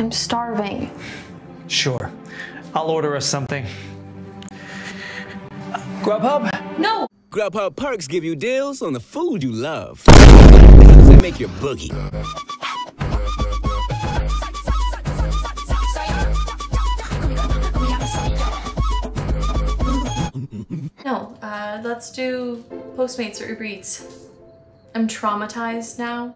I'm starving. Sure. I'll order us something. Grubhub? No! Grubhub perks give you deals on the food you love. They make your boogie. No, uh, let's do Postmates or Uber Eats. I'm traumatized now.